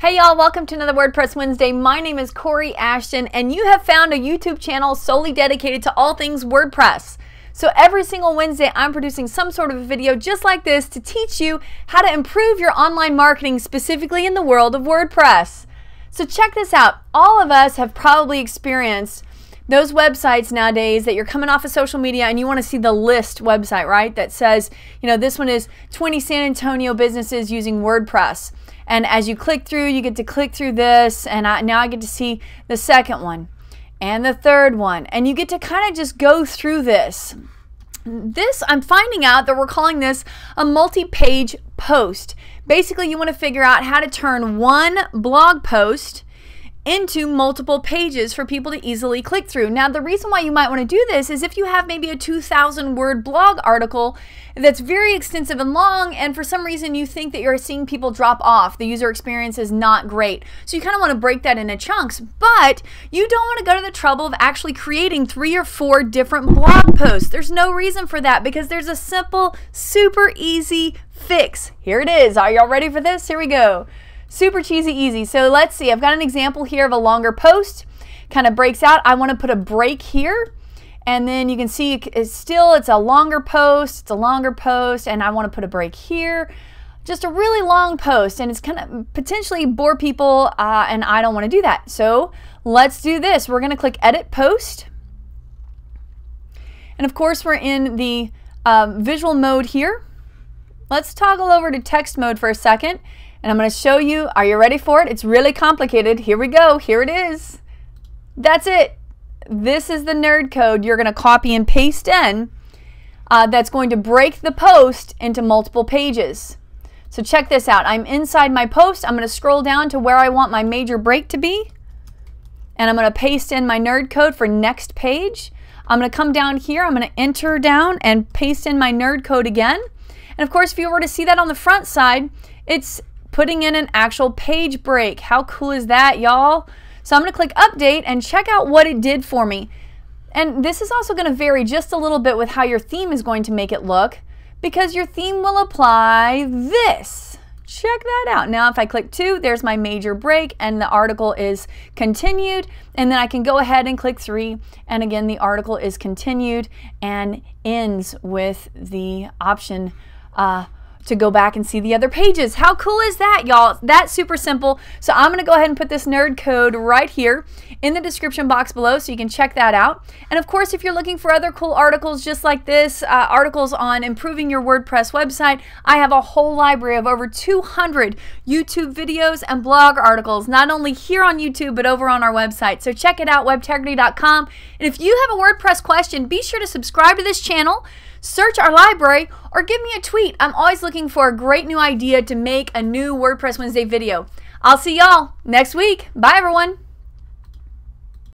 Hey y'all, welcome to another WordPress Wednesday. My name is Kori Ashton, and you have found a YouTube channel solely dedicated to all things WordPress. So every single Wednesday, I'm producing some sort of a video just like this to teach you how to improve your online marketing, specifically in the world of WordPress. So check this out. All of us have probably experienced those websites nowadays that you're coming off of social media and you want to see the list website, right? That says, you know, this one is 20 San Antonio businesses using WordPress. And as you click through, you get to click through this, and I, now I get to see the second one and the third one. And you get to kind of just go through this. This, I'm finding out that we're calling this a multi page post. Basically, you want to figure out how to turn one blog post into multiple pages for people to easily click through. Now, the reason why you might want to do this is if you have maybe a 2,000 word blog article that's very extensive and long, and for some reason you think that you're seeing people drop off, the user experience is not great. So you kind of want to break that into chunks, but you don't want to go to the trouble of actually creating three or four different blog posts. There's no reason for that because there's a simple, super easy fix. Here it is. Are y'all ready for this? Here we go. Super cheesy easy. So let's see. I've got an example here of a longer post. Kind of breaks out. I want to put a break here. And then you can see it's still, it's a longer post. It's a longer post. And I want to put a break here. Just a really long post. And it's kind of potentially bore people. Uh, and I don't want to do that. So let's do this. We're going to click Edit Post. And of course, we're in the um, visual mode here. Let's toggle over to text mode for a second and I'm going to show you. Are you ready for it? It's really complicated. Here we go. Here it is. That's it. This is the nerd code you're going to copy and paste in uh, that's going to break the post into multiple pages. So check this out. I'm inside my post. I'm going to scroll down to where I want my major break to be. And I'm going to paste in my nerd code for next page. I'm going to come down here. I'm going to enter down and paste in my nerd code again. And of course, if you were to see that on the front side, it's putting in an actual page break. How cool is that, y'all? So I'm going to click update and check out what it did for me. And this is also going to vary just a little bit with how your theme is going to make it look because your theme will apply this. Check that out. Now, if I click two, there's my major break and the article is continued. And then I can go ahead and click three. And again, the article is continued and ends with the option uh, to go back and see the other pages. How cool is that, y'all? That's super simple. So I'm going to go ahead and put this nerd code right here in the description box below so you can check that out. And of course, if you're looking for other cool articles just like this, uh, articles on improving your WordPress website, I have a whole library of over 200 YouTube videos and blog articles, not only here on YouTube, but over on our website. So check it out, webtegrity.com. And if you have a WordPress question, be sure to subscribe to this channel search our library, or give me a tweet. I'm always looking for a great new idea to make a new WordPress Wednesday video. I'll see y'all next week. Bye, everyone.